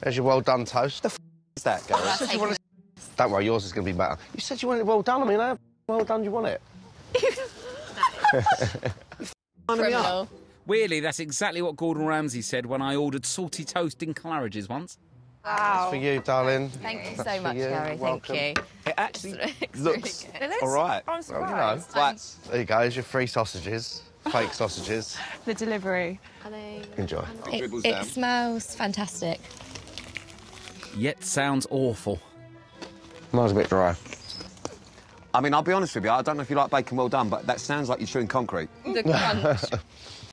There's your well done toast. The Is that, Gary? I'll take it. Don't worry, yours is going to be better. You said you wanted it well done. I mean, how well done do you want it? Criminal. Weirdly, that's exactly what Gordon Ramsay said when I ordered salty toast in Claridge's once. Wow. That's For you, darling. Thank you That's so for much, you. Gary. Welcome. Thank you. It actually It's looks really good. all right. I'm Well, you know. Right. There you go. Here's your free sausages. Fake sausages. The delivery. Enjoy. It, it smells fantastic. Yet sounds awful. Mine's a bit dry. I mean, I'll be honest with you. I don't know if you like bacon well done, but that sounds like you're chewing concrete. The crunch.